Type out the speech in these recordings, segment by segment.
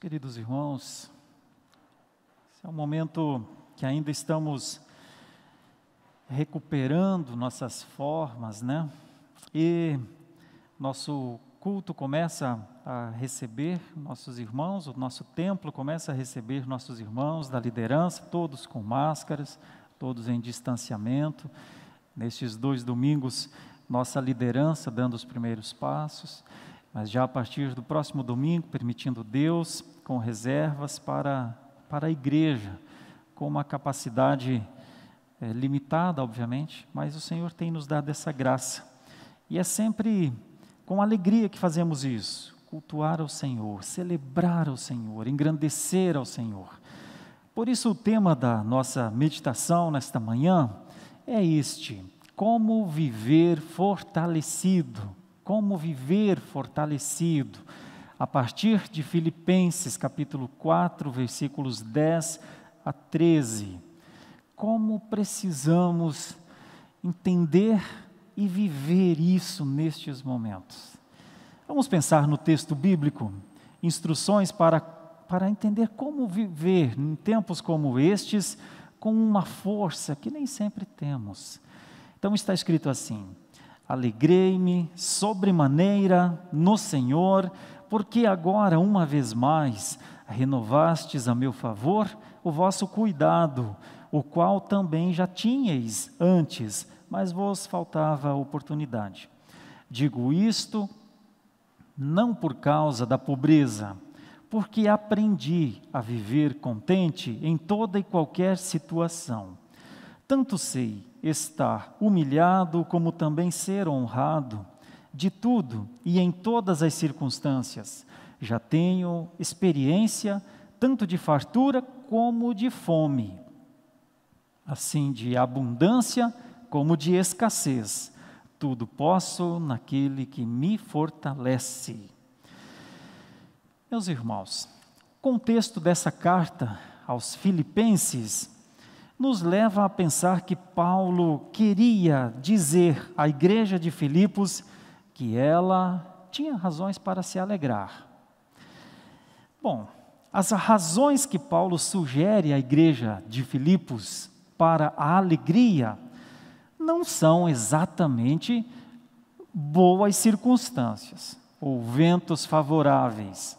queridos irmãos, esse é um momento que ainda estamos recuperando nossas formas, né? E nosso culto começa a receber nossos irmãos, o nosso templo começa a receber nossos irmãos da liderança, todos com máscaras, todos em distanciamento. Nestes dois domingos, nossa liderança dando os primeiros passos mas já a partir do próximo domingo, permitindo Deus, com reservas para, para a igreja, com uma capacidade é, limitada, obviamente, mas o Senhor tem nos dado essa graça. E é sempre com alegria que fazemos isso, cultuar ao Senhor, celebrar ao Senhor, engrandecer ao Senhor. Por isso, o tema da nossa meditação nesta manhã é este: como viver fortalecido como viver fortalecido, a partir de Filipenses capítulo 4, versículos 10 a 13. Como precisamos entender e viver isso nestes momentos. Vamos pensar no texto bíblico, instruções para, para entender como viver em tempos como estes, com uma força que nem sempre temos. Então está escrito assim: Alegrei-me sobremaneira no Senhor, porque agora, uma vez mais, renovastes a meu favor o vosso cuidado, o qual também já tinhais antes, mas vos faltava oportunidade. Digo isto não por causa da pobreza, porque aprendi a viver contente em toda e qualquer situação. Tanto sei estar humilhado como também ser honrado, de tudo e em todas as circunstâncias. Já tenho experiência tanto de fartura como de fome, assim de abundância como de escassez. Tudo posso naquele que me fortalece. Meus irmãos, o contexto dessa carta aos Filipenses nos leva a pensar que Paulo queria dizer à igreja de Filipos que ela tinha razões para se alegrar. Bom, as razões que Paulo sugere à igreja de Filipos para a alegria não são exatamente boas circunstâncias ou ventos favoráveis.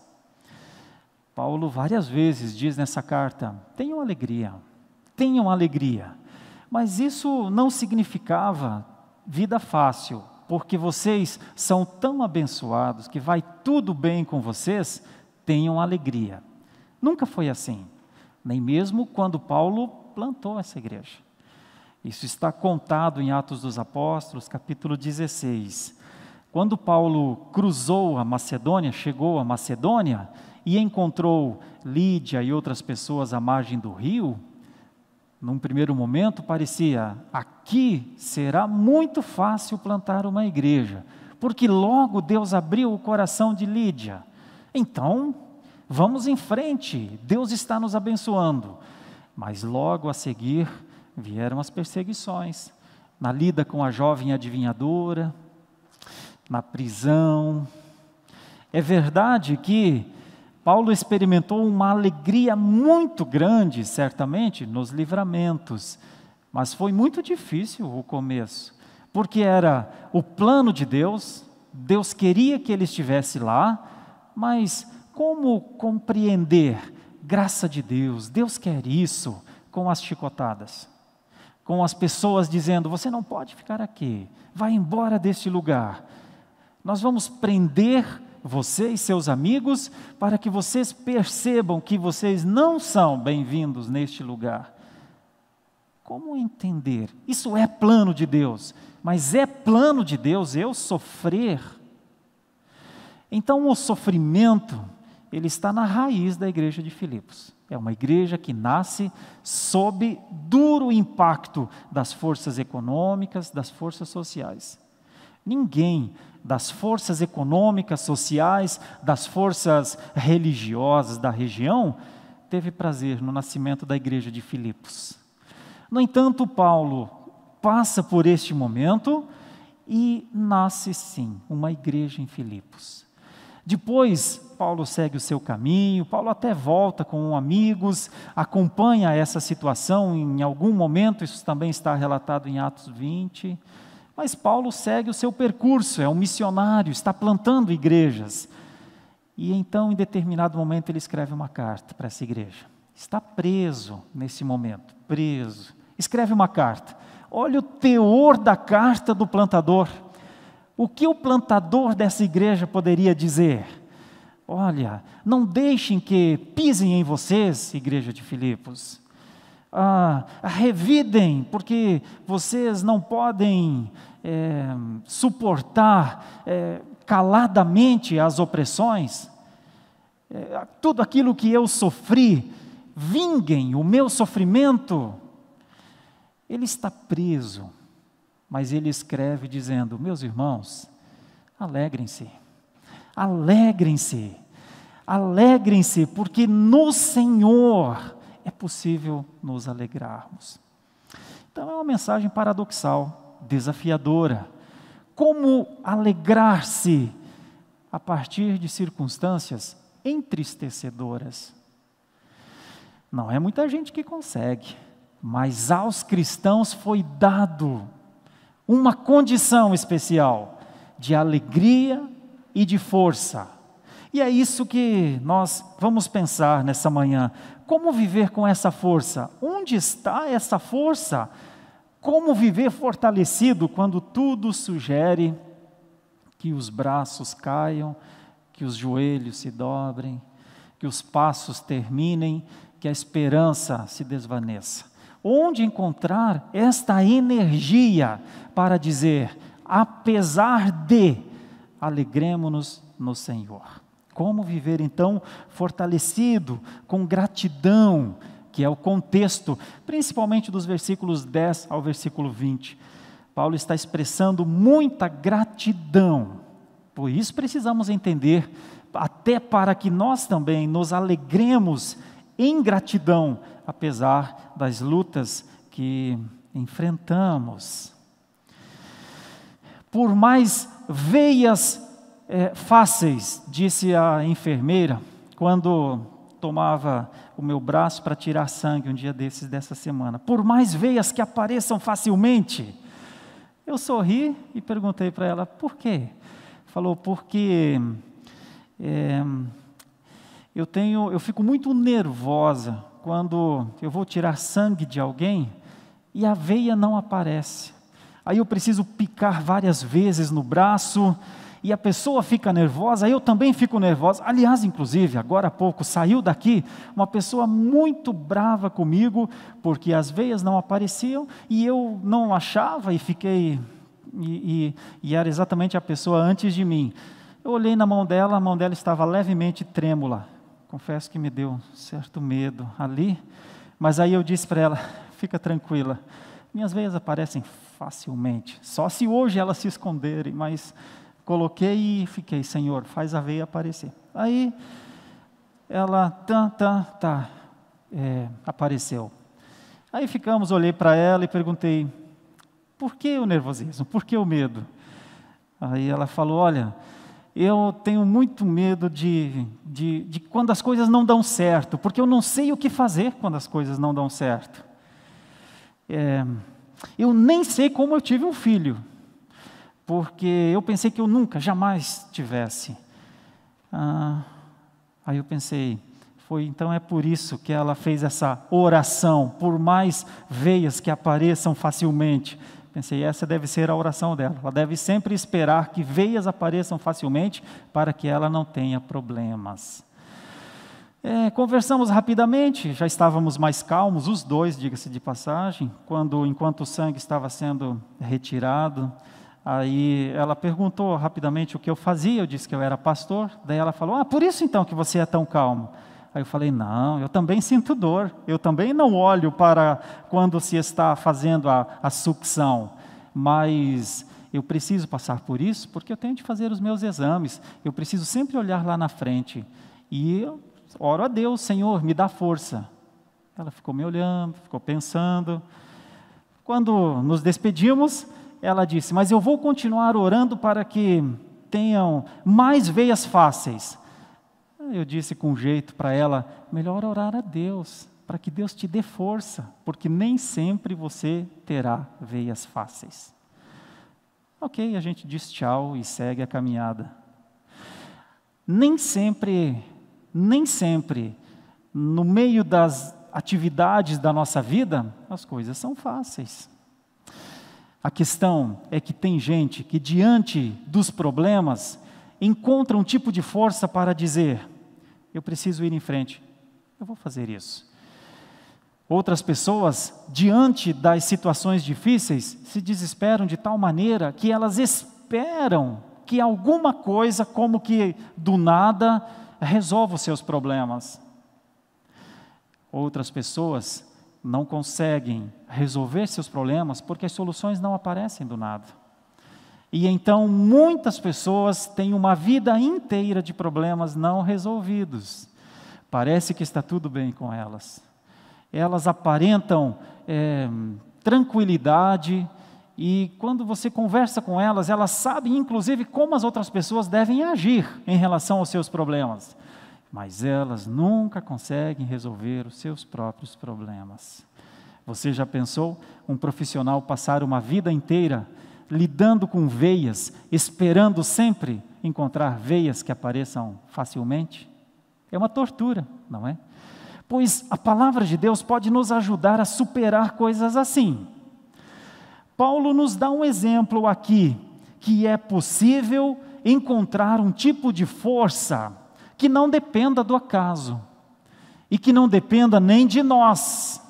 Paulo várias vezes diz nessa carta: tenham alegria tenham alegria. Mas isso não significava vida fácil, porque vocês são tão abençoados que vai tudo bem com vocês, tenham alegria. Nunca foi assim, nem mesmo quando Paulo plantou essa igreja. Isso está contado em Atos dos Apóstolos, capítulo 16. Quando Paulo cruzou a Macedônia, chegou a Macedônia e encontrou Lídia e outras pessoas à margem do rio, num primeiro momento parecia, aqui será muito fácil plantar uma igreja, porque logo Deus abriu o coração de Lídia. Então, vamos em frente, Deus está nos abençoando. Mas logo a seguir vieram as perseguições, na lida com a jovem adivinhadora, na prisão. É verdade que Paulo experimentou uma alegria muito grande, certamente, nos livramentos, mas foi muito difícil o começo, porque era o plano de Deus, Deus queria que ele estivesse lá, mas como compreender graça de Deus, Deus quer isso, com as chicotadas, com as pessoas dizendo: você não pode ficar aqui, vai embora deste lugar. Nós vamos prender você e seus amigos, para que vocês percebam que vocês não são bem-vindos neste lugar. Como entender? Isso é plano de Deus, mas é plano de Deus eu sofrer. Então o sofrimento, ele está na raiz da igreja de Filipos. É uma igreja que nasce sob duro impacto das forças econômicas, das forças sociais. Ninguém das forças econômicas, sociais, das forças religiosas da região, teve prazer no nascimento da igreja de Filipos. No entanto, Paulo passa por este momento e nasce sim uma igreja em Filipos. Depois, Paulo segue o seu caminho, Paulo até volta com amigos, acompanha essa situação em algum momento, isso também está relatado em Atos 20. Mas Paulo segue o seu percurso, é um missionário, está plantando igrejas. E então, em determinado momento, ele escreve uma carta para essa igreja. Está preso nesse momento, preso. Escreve uma carta. Olha o teor da carta do plantador. O que o plantador dessa igreja poderia dizer? Olha, não deixem que pisem em vocês, igreja de Filipos. Ah, revidem, porque vocês não podem é, suportar é, caladamente as opressões, é, tudo aquilo que eu sofri, vinguem o meu sofrimento. Ele está preso, mas ele escreve dizendo: Meus irmãos, alegrem-se, alegrem-se, alegrem-se, porque no Senhor é possível nos alegrarmos. Então é uma mensagem paradoxal desafiadora. Como alegrar-se a partir de circunstâncias entristecedoras? Não é muita gente que consegue, mas aos cristãos foi dado uma condição especial de alegria e de força. E é isso que nós vamos pensar nessa manhã. Como viver com essa força? Onde está essa força? Como viver fortalecido quando tudo sugere que os braços caiam, que os joelhos se dobrem, que os passos terminem, que a esperança se desvaneça? Onde encontrar esta energia para dizer, apesar de, alegremos-nos no Senhor? Como viver então fortalecido, com gratidão, que é o contexto, principalmente dos versículos 10 ao versículo 20. Paulo está expressando muita gratidão. Por isso precisamos entender, até para que nós também nos alegremos em gratidão, apesar das lutas que enfrentamos. Por mais veias é, fáceis, disse a enfermeira, quando tomava o meu braço para tirar sangue um dia desses dessa semana. Por mais veias que apareçam facilmente. Eu sorri e perguntei para ela, por quê? Falou, porque é, eu tenho, eu fico muito nervosa quando eu vou tirar sangue de alguém e a veia não aparece. Aí eu preciso picar várias vezes no braço, e a pessoa fica nervosa, eu também fico nervosa. Aliás, inclusive, agora há pouco saiu daqui uma pessoa muito brava comigo, porque as veias não apareciam e eu não achava e fiquei. E, e, e era exatamente a pessoa antes de mim. Eu olhei na mão dela, a mão dela estava levemente trêmula. Confesso que me deu certo medo ali, mas aí eu disse para ela: fica tranquila, minhas veias aparecem facilmente, só se hoje elas se esconderem, mas Coloquei e fiquei, Senhor, faz a veia aparecer. Aí ela, tá, tá, tá, é, apareceu. Aí ficamos, olhei para ela e perguntei, por que o nervosismo? Por que o medo? Aí ela falou, olha, eu tenho muito medo de, de, de quando as coisas não dão certo, porque eu não sei o que fazer quando as coisas não dão certo. É, eu nem sei como eu tive um filho porque eu pensei que eu nunca, jamais tivesse. Ah, aí eu pensei, foi então é por isso que ela fez essa oração, por mais veias que apareçam facilmente. Pensei, essa deve ser a oração dela. Ela deve sempre esperar que veias apareçam facilmente para que ela não tenha problemas. É, conversamos rapidamente, já estávamos mais calmos, os dois, diga-se de passagem, quando enquanto o sangue estava sendo retirado. Aí ela perguntou rapidamente o que eu fazia, eu disse que eu era pastor. Daí ela falou: Ah, por isso então que você é tão calmo. Aí eu falei: Não, eu também sinto dor. Eu também não olho para quando se está fazendo a, a sucção. Mas eu preciso passar por isso porque eu tenho de fazer os meus exames. Eu preciso sempre olhar lá na frente. E eu oro a Deus: Senhor, me dá força. Ela ficou me olhando, ficou pensando. Quando nos despedimos, ela disse: Mas eu vou continuar orando para que tenham mais veias fáceis. Eu disse com jeito para ela: melhor orar a Deus, para que Deus te dê força, porque nem sempre você terá veias fáceis. Ok, a gente diz tchau e segue a caminhada. Nem sempre, nem sempre, no meio das atividades da nossa vida, as coisas são fáceis. A questão é que tem gente que, diante dos problemas, encontra um tipo de força para dizer: eu preciso ir em frente, eu vou fazer isso. Outras pessoas, diante das situações difíceis, se desesperam de tal maneira que elas esperam que alguma coisa, como que do nada, resolva os seus problemas. Outras pessoas não conseguem resolver seus problemas porque as soluções não aparecem do nada. E então muitas pessoas têm uma vida inteira de problemas não resolvidos. Parece que está tudo bem com elas. Elas aparentam é, tranquilidade e quando você conversa com elas, elas sabem inclusive como as outras pessoas devem agir em relação aos seus problemas mas elas nunca conseguem resolver os seus próprios problemas. Você já pensou um profissional passar uma vida inteira lidando com veias, esperando sempre encontrar veias que apareçam facilmente? É uma tortura, não é? Pois a palavra de Deus pode nos ajudar a superar coisas assim. Paulo nos dá um exemplo aqui, que é possível encontrar um tipo de força que não dependa do acaso e que não dependa nem de nós.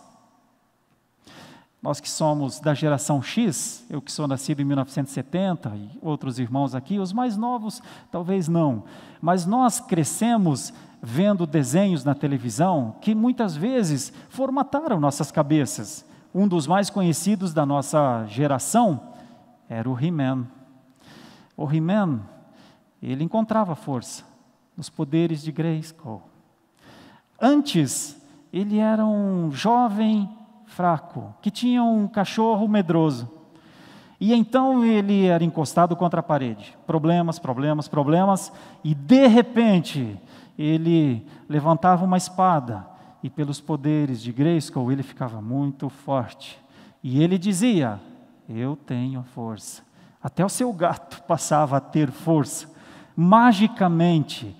Nós que somos da geração X, eu que sou nascido em 1970 e outros irmãos aqui, os mais novos talvez não, mas nós crescemos vendo desenhos na televisão que muitas vezes formataram nossas cabeças. Um dos mais conhecidos da nossa geração era o He-Man. O He-Man, ele encontrava força, nos poderes de Grayskull. Antes, ele era um jovem fraco, que tinha um cachorro medroso. E então ele era encostado contra a parede. Problemas, problemas, problemas. E de repente, ele levantava uma espada. E pelos poderes de Grayskull, ele ficava muito forte. E ele dizia: Eu tenho força. Até o seu gato passava a ter força. Magicamente,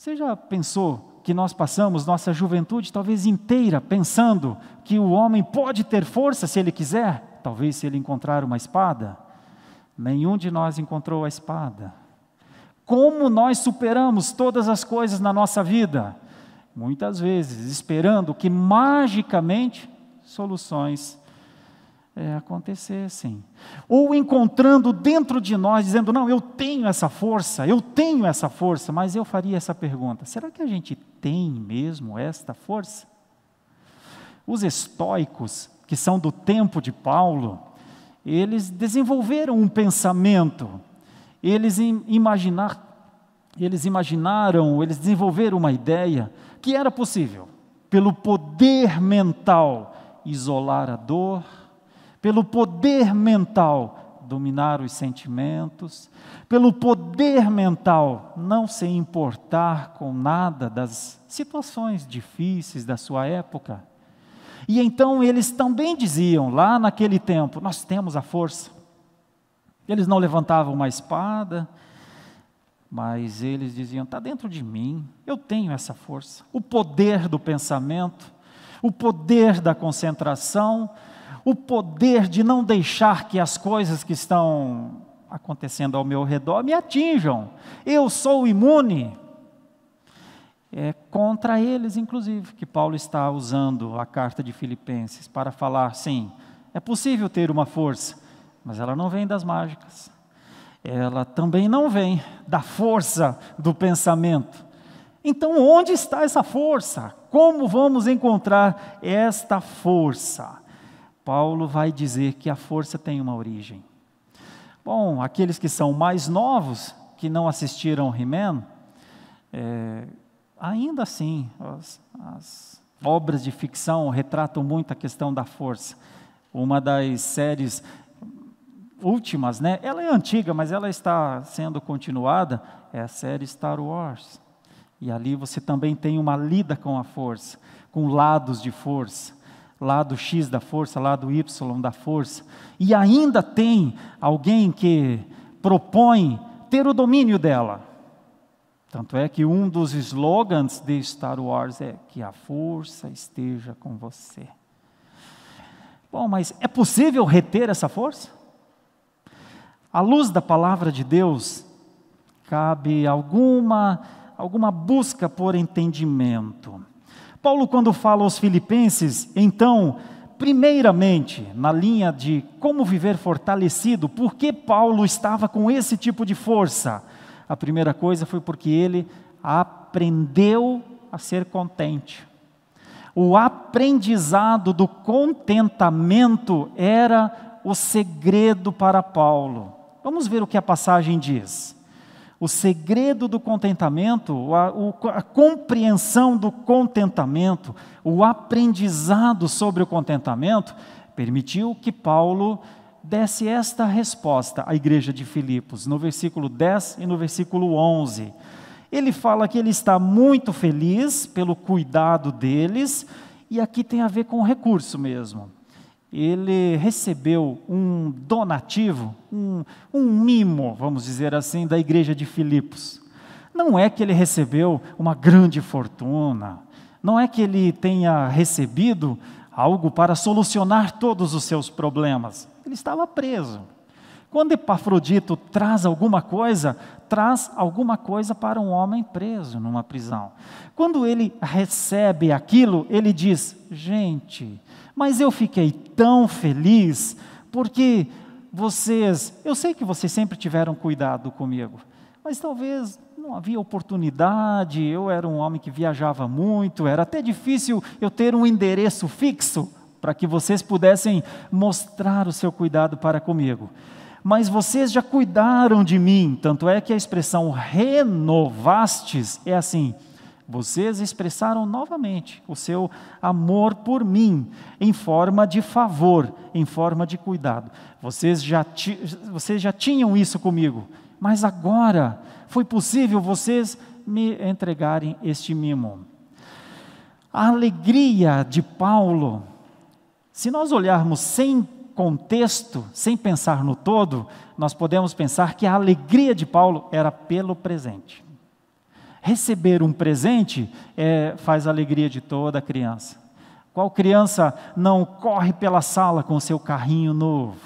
você já pensou que nós passamos nossa juventude talvez inteira pensando que o homem pode ter força se ele quiser? Talvez se ele encontrar uma espada? Nenhum de nós encontrou a espada. Como nós superamos todas as coisas na nossa vida? Muitas vezes esperando que magicamente soluções é, acontecessem. Ou encontrando dentro de nós, dizendo: Não, eu tenho essa força, eu tenho essa força, mas eu faria essa pergunta: será que a gente tem mesmo esta força? Os estoicos, que são do tempo de Paulo, eles desenvolveram um pensamento, eles, imaginar, eles imaginaram, eles desenvolveram uma ideia que era possível, pelo poder mental, isolar a dor, pelo poder mental, dominar os sentimentos, pelo poder mental, não se importar com nada das situações difíceis da sua época. E então eles também diziam, lá naquele tempo, nós temos a força. Eles não levantavam uma espada, mas eles diziam: está dentro de mim, eu tenho essa força. O poder do pensamento, o poder da concentração, o poder de não deixar que as coisas que estão acontecendo ao meu redor me atinjam. Eu sou imune. É contra eles, inclusive, que Paulo está usando a carta de Filipenses para falar: sim, é possível ter uma força, mas ela não vem das mágicas. Ela também não vem da força do pensamento. Então, onde está essa força? Como vamos encontrar esta força? Paulo vai dizer que a força tem uma origem. Bom, aqueles que são mais novos, que não assistiram He-Man, é, ainda assim, as, as obras de ficção retratam muito a questão da força. Uma das séries últimas, né? Ela é antiga, mas ela está sendo continuada, é a série Star Wars. E ali você também tem uma lida com a força, com lados de força, lado X da força, lado Y da força. E ainda tem alguém que propõe ter o domínio dela. Tanto é que um dos slogans de Star Wars é que a força esteja com você. Bom, mas é possível reter essa força? À luz da palavra de Deus, cabe alguma, alguma busca por entendimento. Paulo, quando fala aos Filipenses, então, primeiramente, na linha de como viver fortalecido, por que Paulo estava com esse tipo de força? A primeira coisa foi porque ele aprendeu a ser contente. O aprendizado do contentamento era o segredo para Paulo. Vamos ver o que a passagem diz. O segredo do contentamento, a, a, compreensão do contentamento, o aprendizado sobre o contentamento, permitiu que Paulo desse esta resposta à igreja de Filipos, no versículo 10 e no versículo 11. Ele fala que ele está muito feliz pelo cuidado deles, e aqui tem a ver com o recurso mesmo ele recebeu um donativo, um, um, mimo, vamos dizer assim, da igreja de Filipos. Não é que ele recebeu uma grande fortuna, não é que ele tenha recebido algo para solucionar todos os seus problemas. Ele estava preso. Quando Epafrodito traz alguma coisa, traz alguma coisa para um homem preso numa prisão. Quando ele recebe aquilo, ele diz: gente, mas eu fiquei tão feliz porque vocês, eu sei que vocês sempre tiveram cuidado comigo, mas talvez não havia oportunidade, eu era um homem que viajava muito, era até difícil eu ter um endereço fixo para que vocês pudessem mostrar o seu cuidado para comigo. Mas vocês já cuidaram de mim, tanto é que a expressão renovastes é assim: vocês expressaram novamente o seu amor por mim, em forma de favor, em forma de cuidado. Vocês já, vocês já tinham isso comigo, mas agora foi possível vocês me entregarem este mimo. A alegria de Paulo, se nós olharmos sem contexto, sem pensar no todo, nós podemos pensar que a alegria de Paulo era pelo presente. Receber um presente é, faz a alegria de toda criança. Qual criança não corre pela sala com o seu carrinho novo,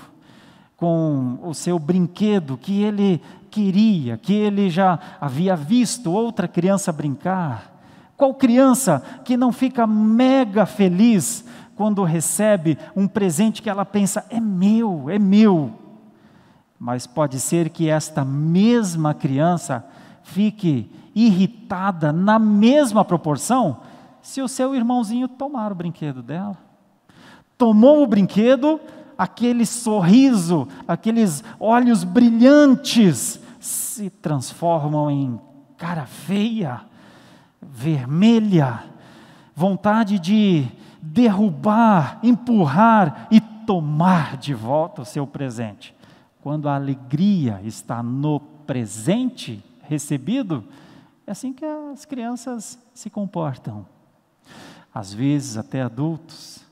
com o seu brinquedo que ele queria, que ele já havia visto outra criança brincar? Qual criança que não fica mega feliz quando recebe um presente que ela pensa, é meu, é meu? Mas pode ser que esta mesma criança fique irritada na mesma proporção se o seu irmãozinho tomar o brinquedo dela. Tomou o brinquedo, aquele sorriso, aqueles olhos brilhantes se transformam em cara feia, vermelha, vontade de derrubar, empurrar e tomar de volta o seu presente. Quando a alegria está no presente recebido, é assim que as crianças se comportam. Às vezes, até adultos,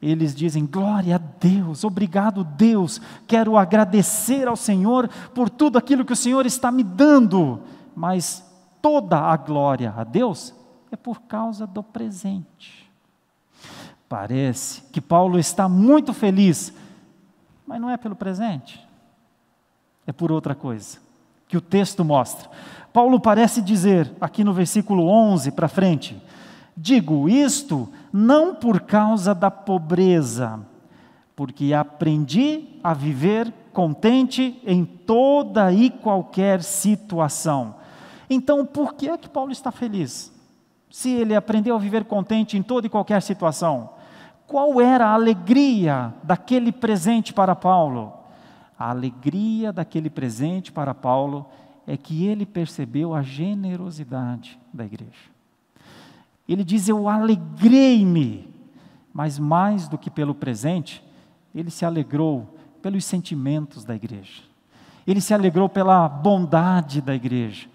eles dizem: Glória a Deus, obrigado, Deus, quero agradecer ao Senhor por tudo aquilo que o Senhor está me dando, mas toda a glória a Deus é por causa do presente. Parece que Paulo está muito feliz, mas não é pelo presente, é por outra coisa, que o texto mostra. Paulo parece dizer, aqui no versículo 11 para frente: Digo isto não por causa da pobreza, porque aprendi a viver contente em toda e qualquer situação. Então, por que é que Paulo está feliz? Se ele aprendeu a viver contente em toda e qualquer situação, qual era a alegria daquele presente para Paulo? A alegria daquele presente para Paulo é que ele percebeu a generosidade da igreja. Ele diz: Eu alegrei-me, mas mais do que pelo presente, ele se alegrou pelos sentimentos da igreja. Ele se alegrou pela bondade da igreja.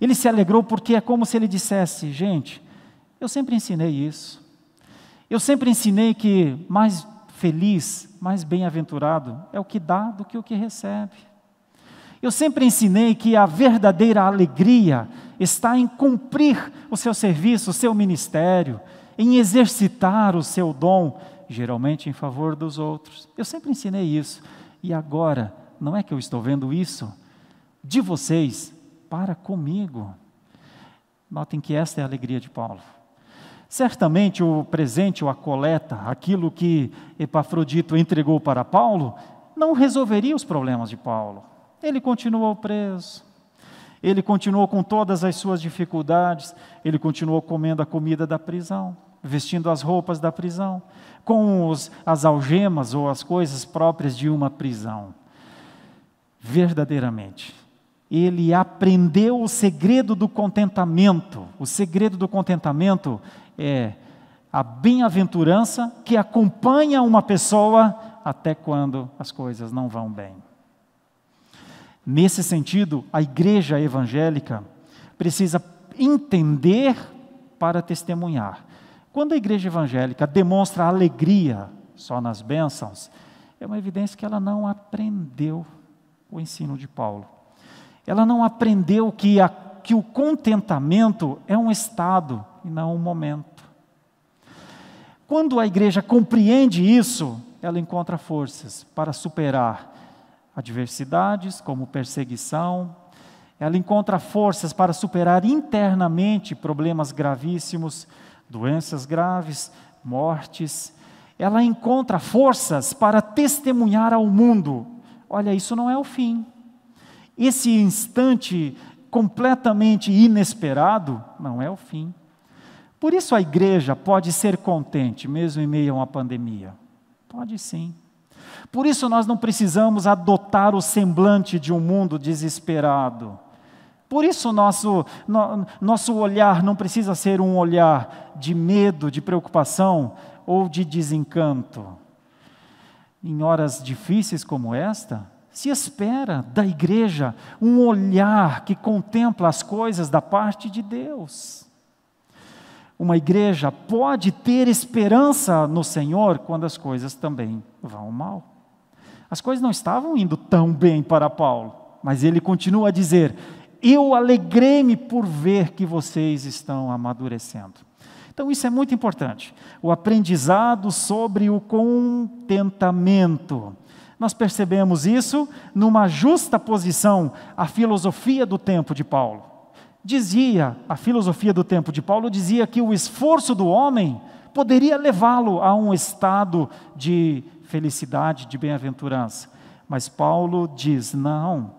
Ele se alegrou porque é como se ele dissesse: gente, eu sempre ensinei isso. Eu sempre ensinei que mais feliz, mais bem-aventurado é o que dá do que o que recebe. Eu sempre ensinei que a verdadeira alegria está em cumprir o seu serviço, o seu ministério, em exercitar o seu dom, geralmente em favor dos outros. Eu sempre ensinei isso. E agora, não é que eu estou vendo isso de vocês para comigo. Notem que esta é a alegria de Paulo. Certamente o presente ou a coleta, aquilo que Epafrodito entregou para Paulo, não resolveria os problemas de Paulo. Ele continuou preso, ele continuou com todas as suas dificuldades, ele continuou comendo a comida da prisão, vestindo as roupas da prisão, com os, as algemas ou as coisas próprias de uma prisão. Verdadeiramente, ele aprendeu o segredo do contentamento. O segredo do contentamento é a bem-aventurança que acompanha uma pessoa até quando as coisas não vão bem. Nesse sentido, a igreja evangélica precisa entender para testemunhar. Quando a igreja evangélica demonstra alegria só nas bênçãos, é uma evidência que ela não aprendeu o ensino de Paulo. Ela não aprendeu que, a, que o contentamento é um estado e não um momento. Quando a igreja compreende isso, ela encontra forças para superar adversidades, como perseguição, ela encontra forças para superar internamente problemas gravíssimos, doenças graves, mortes. Ela encontra forças para testemunhar ao mundo: olha, isso não é o fim. Esse instante completamente inesperado não é o fim. Por isso a igreja pode ser contente, mesmo em meio a uma pandemia. Pode sim. Por isso nós não precisamos adotar o semblante de um mundo desesperado. Por isso nosso, no, nosso olhar não precisa ser um olhar de medo, de preocupação ou de desencanto. Em horas difíceis como esta, se espera da igreja um olhar que contempla as coisas da parte de Deus. Uma igreja pode ter esperança no Senhor quando as coisas também vão mal. As coisas não estavam indo tão bem para Paulo, mas ele continua a dizer: Eu alegrei-me por ver que vocês estão amadurecendo. Então, isso é muito importante. O aprendizado sobre o contentamento. Nós percebemos isso numa justa posição à filosofia do tempo de Paulo. Dizia, a filosofia do tempo de Paulo dizia que o esforço do homem poderia levá-lo a um estado de felicidade, de bem-aventurança. Mas Paulo diz: não,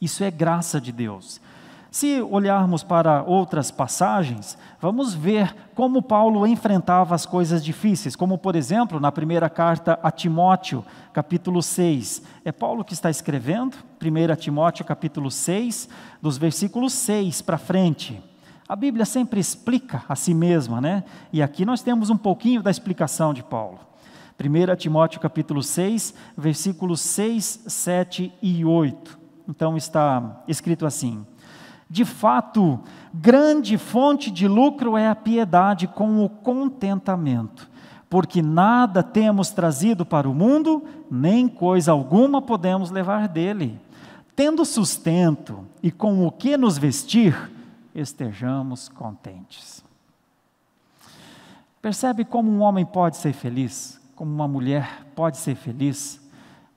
isso é graça de Deus. Se olharmos para outras passagens, vamos ver como Paulo enfrentava as coisas difíceis, como por exemplo, na primeira carta a Timóteo, capítulo 6. É Paulo que está escrevendo, 1 Timóteo, capítulo 6, dos versículos 6 para frente. A Bíblia sempre explica a si mesma, né? E aqui nós temos um pouquinho da explicação de Paulo. 1 Timóteo capítulo 6, versículos 6, 7 e 8. Então está escrito assim: De fato, grande fonte de lucro é a piedade com o contentamento, porque nada temos trazido para o mundo, nem coisa alguma podemos levar dele. Tendo sustento e com o que nos vestir, estejamos contentes. Percebe como um homem pode ser feliz? como uma mulher pode ser feliz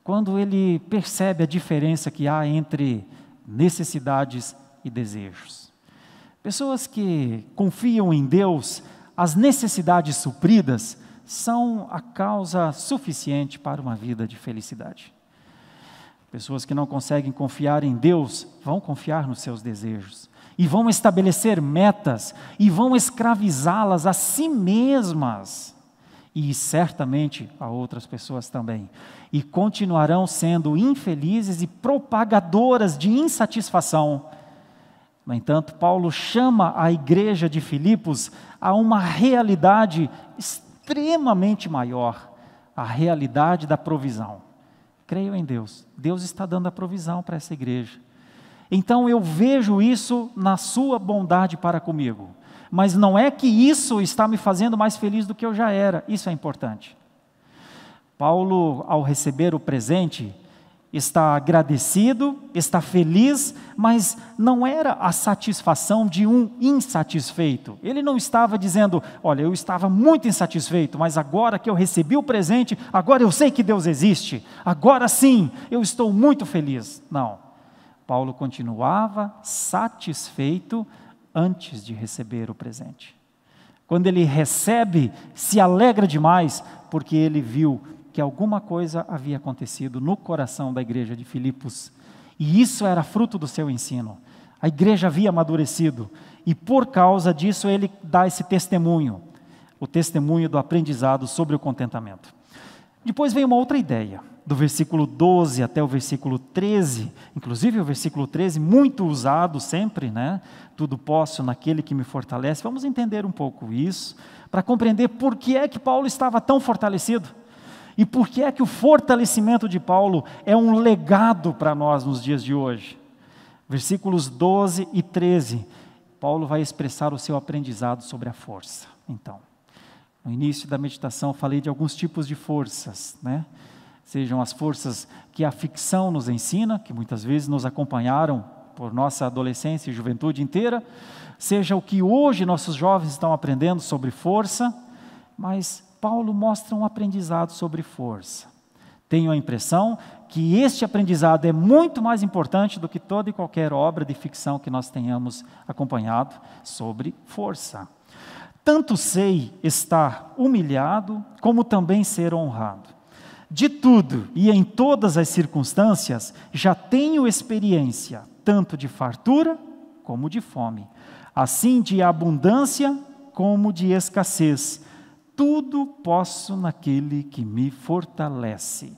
quando ele percebe a diferença que há entre necessidades e desejos. Pessoas que confiam em Deus, as necessidades supridas são a causa suficiente para uma vida de felicidade. Pessoas que não conseguem confiar em Deus vão confiar nos seus desejos e vão estabelecer metas e vão escravizá-las a si mesmas e certamente a outras pessoas também. E continuarão sendo infelizes e propagadoras de insatisfação. No entanto, Paulo chama a igreja de Filipos a uma realidade extremamente maior a realidade da provisão. creio em Deus. Deus está dando a provisão para essa igreja. Então eu vejo isso na sua bondade para comigo. Mas não é que isso está me fazendo mais feliz do que eu já era. Isso é importante. Paulo, ao receber o presente, está agradecido, está feliz, mas não era a satisfação de um insatisfeito. Ele não estava dizendo, olha, eu estava muito insatisfeito, mas agora que eu recebi o presente, agora eu sei que Deus existe, agora sim, eu estou muito feliz. Não. Paulo continuava satisfeito antes de receber o presente. Quando ele recebe, se alegra demais, porque ele viu que alguma coisa havia acontecido no coração da igreja de Filipos, e isso era fruto do seu ensino. A igreja havia amadurecido, e por causa disso ele dá esse testemunho, o testemunho do aprendizado sobre o contentamento. Depois vem uma outra ideia, do versículo 12 até o versículo 13, inclusive o versículo 13, muito usado sempre, né? Tudo posso naquele que me fortalece. Vamos entender um pouco isso, para compreender por que é que Paulo estava tão fortalecido. E por que é que o fortalecimento de Paulo é um legado para nós nos dias de hoje? Versículos 12 e 13, Paulo vai expressar o seu aprendizado sobre a força. Então, no início da meditação, falei de alguns tipos de forças, né? Sejam as forças que a ficção nos ensina, que muitas vezes nos acompanharam por nossa adolescência e juventude inteira, seja o que hoje nossos jovens estão aprendendo sobre força, mas Paulo mostra um aprendizado sobre força. Tenho a impressão que este aprendizado é muito mais importante do que toda e qualquer obra de ficção que nós tenhamos acompanhado sobre força. Tanto sei estar humilhado, como também ser honrado. De tudo e em todas as circunstâncias, já tenho experiência, tanto de fartura como de fome, assim de abundância como de escassez tudo posso naquele que me fortalece.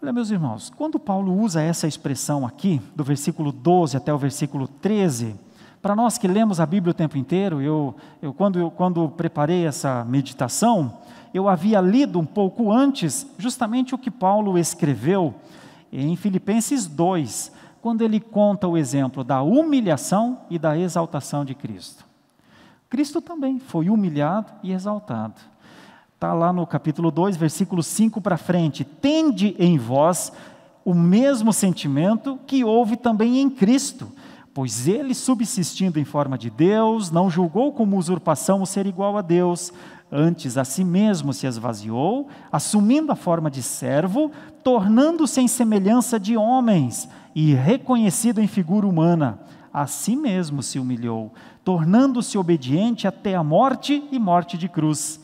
Olha, meus irmãos, quando Paulo usa essa expressão aqui, do versículo 12 até o versículo 13, para nós que lemos a Bíblia o tempo inteiro, eu, eu, quando, eu quando preparei essa meditação, eu havia lido um pouco antes justamente o que Paulo escreveu em Filipenses 2, quando ele conta o exemplo da humilhação e da exaltação de Cristo. Cristo também foi humilhado e exaltado. Está lá no capítulo 2, versículo 5 para frente. Tende em vós o mesmo sentimento que houve também em Cristo, pois ele, subsistindo em forma de Deus, não julgou como usurpação o ser igual a Deus, antes a si mesmo se esvaziou, assumindo a forma de servo, tornando-se em semelhança de homens e reconhecido em figura humana a si mesmo se humilhou, tornando-se obediente até a morte e morte de cruz.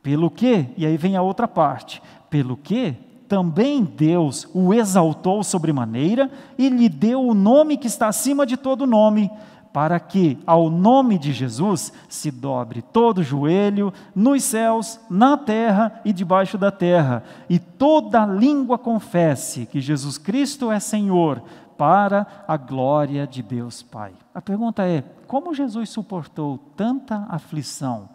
Pelo que, e aí vem a outra parte, pelo que também Deus o exaltou sobremaneira e lhe deu o nome que está acima de todo nome, para que ao nome de Jesus se dobre todo joelho nos céus, na terra e debaixo da terra, e toda língua confesse que Jesus Cristo é Senhor, para a glória de Deus Pai. A pergunta é: como Jesus suportou tanta aflição?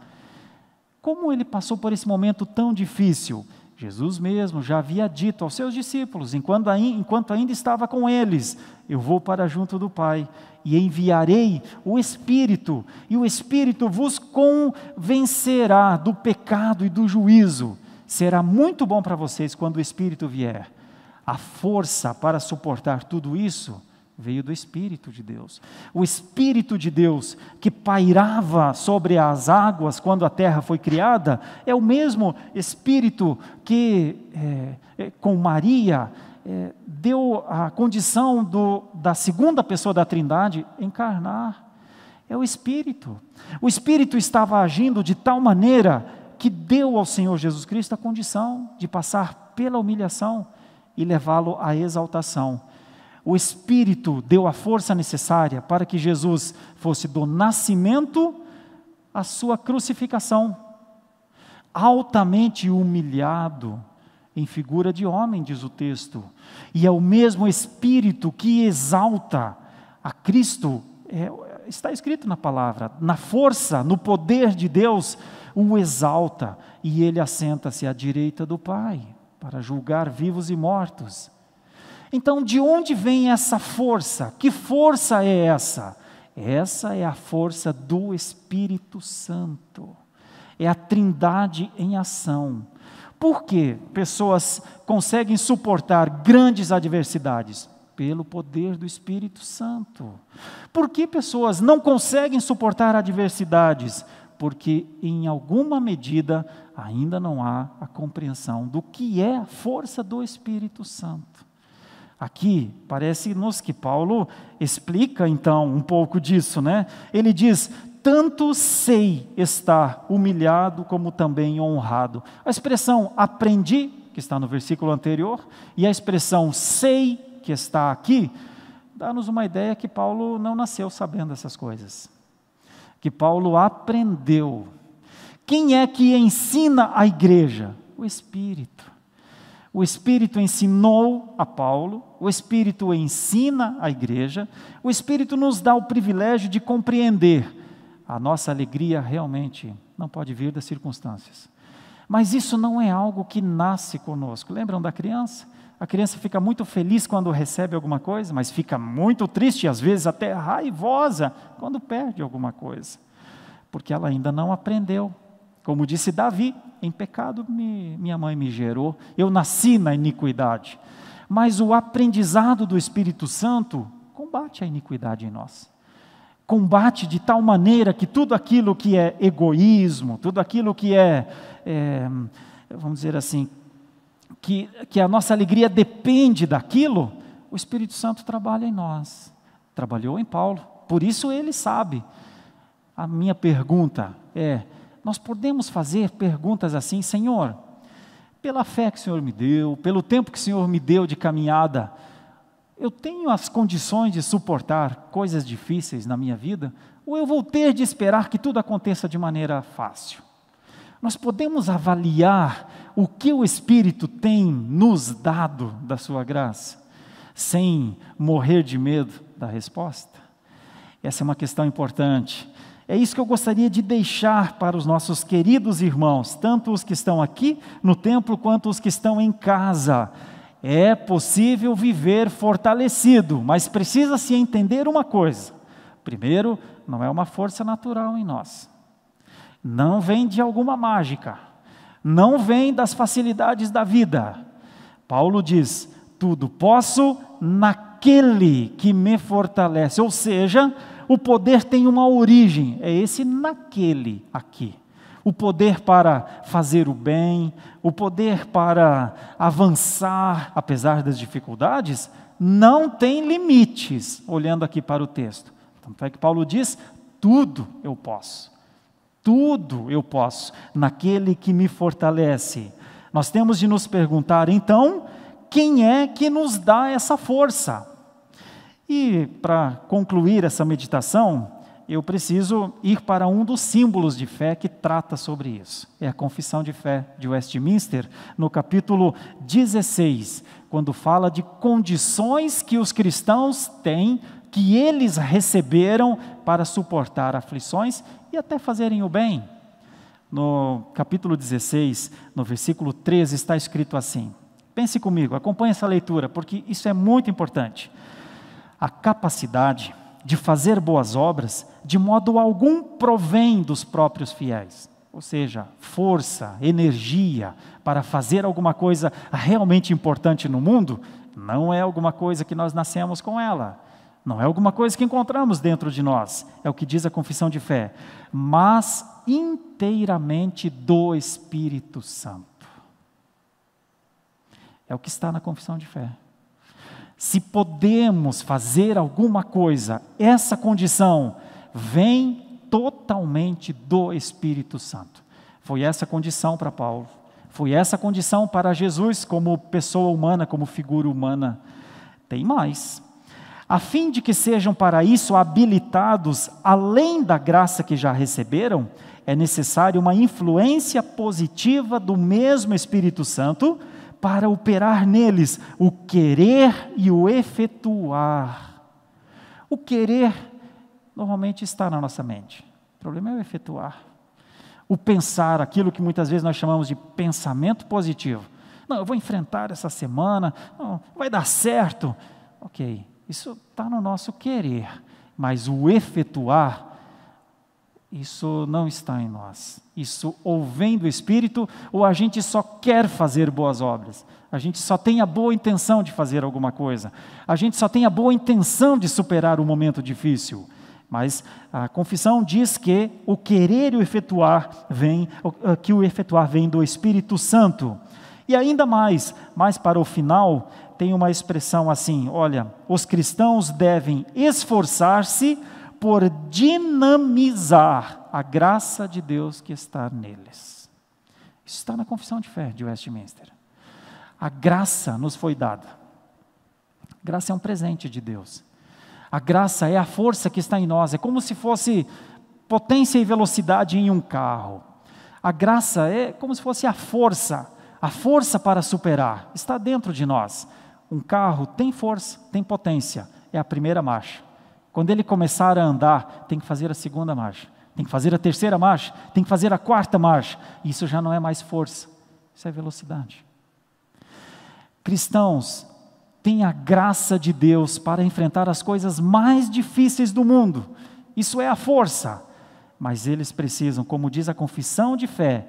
Como ele passou por esse momento tão difícil? Jesus mesmo já havia dito aos seus discípulos, enquanto, enquanto ainda estava com eles: Eu vou para junto do Pai e enviarei o Espírito, e o Espírito vos convencerá do pecado e do juízo. Será muito bom para vocês quando o Espírito vier a força para suportar tudo isso veio do Espírito de Deus. O Espírito de Deus que pairava sobre as águas quando a terra foi criada é o mesmo Espírito que, é, é, com Maria, é, deu a condição do, da segunda pessoa da Trindade encarnar. É o Espírito. O Espírito estava agindo de tal maneira que deu ao Senhor Jesus Cristo a condição de passar pela humilhação e levá-lo à exaltação. O Espírito deu a força necessária para que Jesus fosse do nascimento à sua crucificação, altamente humilhado, em figura de homem, diz o texto, e é o mesmo Espírito que exalta a Cristo, é, está escrito na palavra, na força, no poder de Deus, o exalta, e ele assenta-se à direita do Pai para julgar vivos e mortos. Então, de onde vem essa força? Que força é essa? Essa é a força do Espírito Santo. É a Trindade em ação. Por que pessoas conseguem suportar grandes adversidades? Pelo poder do Espírito Santo. Por que pessoas não conseguem suportar adversidades? Porque, em alguma medida, ainda não há a compreensão do que é a força do Espírito Santo. Aqui, parece-nos que Paulo explica então um pouco disso, né? Ele diz: tanto sei estar humilhado como também honrado. A expressão aprendi, que está no versículo anterior, e a expressão sei, que está aqui, dá-nos uma ideia que Paulo não nasceu sabendo essas coisas. Que Paulo aprendeu. Quem é que ensina a igreja? O Espírito. O Espírito ensinou a Paulo, o Espírito ensina a igreja, o Espírito nos dá o privilégio de compreender a nossa alegria realmente não pode vir das circunstâncias. Mas isso não é algo que nasce conosco. Lembram da criança? A criança fica muito feliz quando recebe alguma coisa, mas fica muito triste, às vezes até raivosa, quando perde alguma coisa, porque ela ainda não aprendeu. Como disse Davi: em pecado me, minha mãe me gerou, eu nasci na iniquidade. Mas o aprendizado do Espírito Santo combate a iniquidade em nós combate de tal maneira que tudo aquilo que é egoísmo, tudo aquilo que é, é vamos dizer assim, que, que a nossa alegria depende daquilo, o Espírito Santo trabalha em nós. Trabalhou em Paulo, por isso ele sabe. A minha pergunta é: nós podemos fazer perguntas assim, Senhor, pela fé que o Senhor me deu, pelo tempo que o Senhor me deu de caminhada, eu tenho as condições de suportar coisas difíceis na minha vida, ou eu vou ter de esperar que tudo aconteça de maneira fácil? Nós podemos avaliar o que o Espírito tem nos dado da sua graça, sem morrer de medo da resposta? Essa é uma questão importante. É isso que eu gostaria de deixar para os nossos queridos irmãos, tanto os que estão aqui no templo quanto os que estão em casa é possível viver fortalecido, mas precisa se entender uma coisa. Primeiro, não é uma força natural em nós. Não vem de alguma mágica. Não vem das facilidades da vida. Paulo diz: tudo posso naquele que me fortalece. Ou seja, o poder tem uma origem, é esse naquele aqui o poder para fazer o bem, o poder para avançar, apesar das dificuldades, não tem limites, olhando aqui para o texto. Tanto é que Paulo diz: tudo eu posso, tudo eu posso, naquele que me fortalece. Nós temos de nos perguntar, então, quem é que nos dá essa força? E para concluir essa meditação, eu preciso ir para um dos símbolos de fé que trata sobre isso. É a Confissão de Fé de Westminster, no capítulo 16, quando fala de condições que os cristãos têm, que eles receberam para suportar aflições e até fazerem o bem. No capítulo 16, no versículo 13, está escrito assim: pense comigo, acompanhe essa leitura, porque isso é muito importante. A capacidade de fazer boas obras, de modo algum provém dos próprios fiéis. Ou seja, força, energia para fazer alguma coisa realmente importante no mundo, não é alguma coisa que nós nascemos com ela. Não é alguma coisa que encontramos dentro de nós, é o que diz a confissão de fé, mas inteiramente do Espírito Santo. É o que está na confissão de fé se podemos fazer alguma coisa, essa condição vem totalmente do Espírito Santo. Foi essa condição para Paulo, foi essa condição para Jesus como pessoa humana, como figura humana. Tem mais. A fim de que sejam para isso habilitados, além da graça que já receberam, é necessário uma influência positiva do mesmo Espírito Santo para operar neles o querer e o efetuar. O querer normalmente está na nossa mente, o problema é o efetuar. O pensar, aquilo que muitas vezes nós chamamos de pensamento positivo. Não, eu vou enfrentar essa semana, não, vai dar certo. Ok, isso está no nosso querer, mas o efetuar, isso não está em nós. Isso ou vem do Espírito, ou a gente só quer fazer boas obras. A gente só tem a boa intenção de fazer alguma coisa. A gente só tem a boa intenção de superar o um momento difícil. Mas a confissão diz que o querer e o efetuar vem, que o efetuar vem do Espírito Santo. E ainda mais, mais para o final, tem uma expressão assim: olha, os cristãos devem esforçar-se por dinamizar a graça de Deus que está neles. Isso está na confissão de fé de Westminster. A graça nos foi dada. Graça é um presente de Deus. A graça é a força que está em nós, é como se fosse potência e velocidade em um carro. A graça é como se fosse a força, a força para superar, está dentro de nós. Um carro tem força, tem potência, é a primeira marcha. Quando ele começar a andar, tem que fazer a segunda marcha, tem que fazer a terceira marcha, tem que fazer a quarta marcha. Isso já não é mais força, isso é velocidade. Cristãos têm a graça de Deus para enfrentar as coisas mais difíceis do mundo. Isso é a força. Mas eles precisam, como diz a confissão de fé,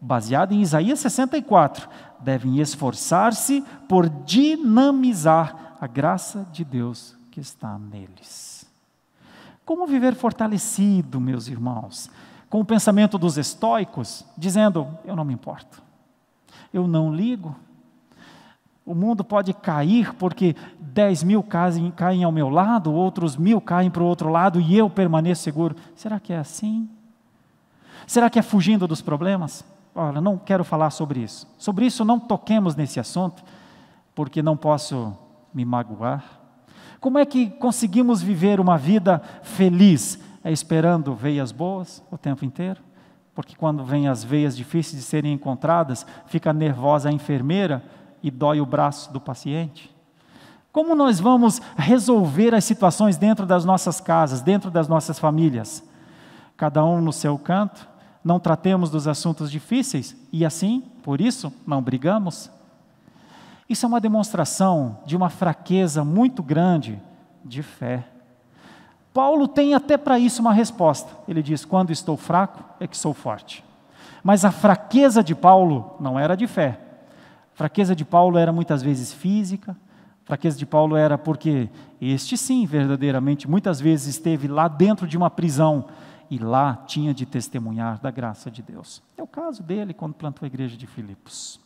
baseada em Isaías 64, devem esforçar-se por dinamizar a graça de Deus que está neles. Como viver fortalecido, meus irmãos? Com o pensamento dos estoicos, dizendo: eu não me importo, eu não ligo. O mundo pode cair porque dez mil caem, caem ao meu lado, outros mil caem para o outro lado e eu permaneço seguro. Será que é assim? Será que é fugindo dos problemas? Olha, não quero falar sobre isso. Sobre isso não toquemos nesse assunto, porque não posso me magoar, como é que conseguimos viver uma vida feliz? É esperando veias boas o tempo inteiro? Porque quando vem as veias difíceis de serem encontradas, fica nervosa a enfermeira e dói o braço do paciente? Como nós vamos resolver as situações dentro das nossas casas, dentro das nossas famílias? Cada um no seu canto, não tratemos dos assuntos difíceis e assim, por isso, não brigamos? Isso é uma demonstração de uma fraqueza muito grande de fé. Paulo tem até para isso uma resposta. Ele diz: Quando estou fraco, é que sou forte. Mas a fraqueza de Paulo não era de fé. A fraqueza de Paulo era muitas vezes física. A fraqueza de Paulo era porque este, sim, verdadeiramente, muitas vezes esteve lá dentro de uma prisão e lá tinha de testemunhar da graça de Deus. É o caso dele quando plantou a igreja de Filipos.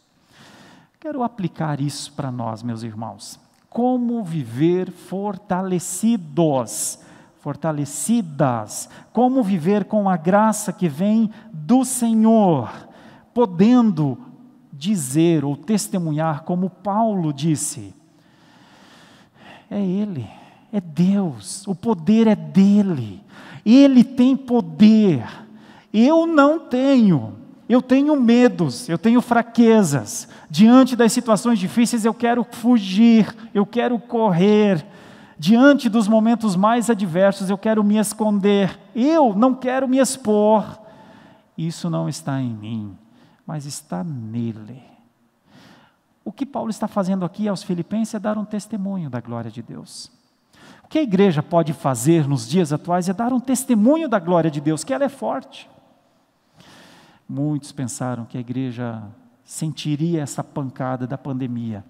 Quero aplicar isso para nós, meus irmãos. Como viver fortalecidos, fortalecidas, como viver com a graça que vem do Senhor, podendo dizer ou testemunhar como Paulo disse. É Ele, é Deus, o poder é dele, Ele tem poder, eu não tenho. Eu tenho medos, eu tenho fraquezas. Diante das situações difíceis, eu quero fugir, eu quero correr. Diante dos momentos mais adversos, eu quero me esconder. Eu não quero me expor. Isso não está em mim, mas está nele. O que Paulo está fazendo aqui aos Filipenses é dar um testemunho da glória de Deus. Que a igreja pode fazer nos dias atuais é dar um testemunho da glória de Deus, que ela é forte. Muitos pensaram que a igreja sentiria essa pancada da pandemia.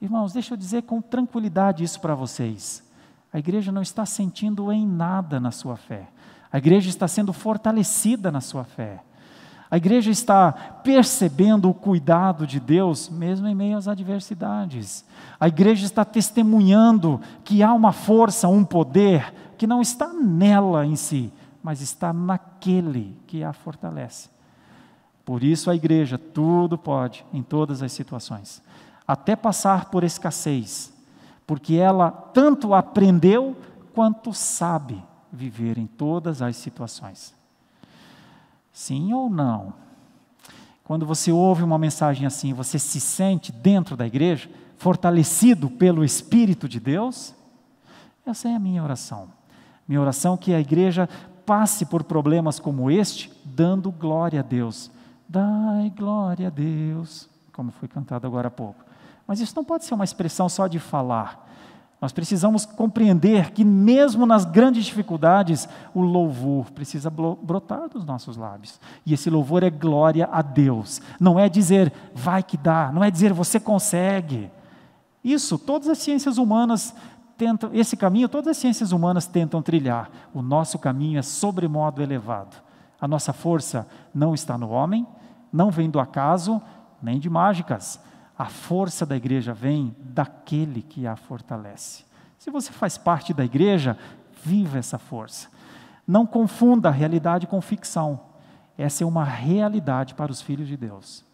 Irmãos, deixa eu dizer com tranquilidade isso para vocês. A igreja não está sentindo em nada na sua fé. A igreja está sendo fortalecida na sua fé. A igreja está percebendo o cuidado de Deus, mesmo em meio às adversidades. A igreja está testemunhando que há uma força, um poder, que não está nela em si, mas está naquele que a fortalece. Por isso a igreja tudo pode em todas as situações, até passar por escassez, porque ela tanto aprendeu quanto sabe viver em todas as situações. Sim ou não? Quando você ouve uma mensagem assim, você se sente dentro da igreja, fortalecido pelo Espírito de Deus? Essa é a minha oração. Minha oração é que a igreja passe por problemas como este, dando glória a Deus, Dai glória a Deus como foi cantado agora há pouco. Mas isso não pode ser uma expressão só de falar. Nós precisamos compreender que, mesmo nas grandes dificuldades, o louvor precisa brotar dos nossos lábios. E esse louvor é glória a Deus. Não é dizer, vai que dá, não é dizer, você consegue. Isso, todas as ciências humanas tentam, esse caminho, todas as ciências humanas tentam trilhar. O nosso caminho é sobremodo elevado. A nossa força não está no homem, não vem do acaso, nem de mágicas a força da igreja vem daquele que a fortalece. Se você faz parte da igreja, viva essa força. Não confunda a realidade com ficção. Essa é uma realidade para os filhos de Deus.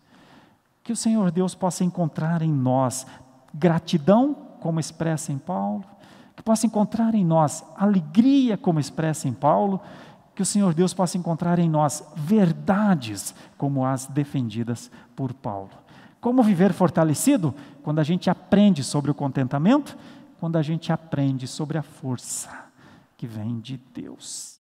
Que o Senhor Deus possa encontrar em nós gratidão, como expressa em Paulo, que possa encontrar em nós alegria, como expressa em Paulo, que o Senhor Deus possa encontrar em nós verdades, como as defendidas por Paulo. Como viver fortalecido? Quando a gente aprende sobre o contentamento, quando a gente aprende sobre a força que vem de Deus.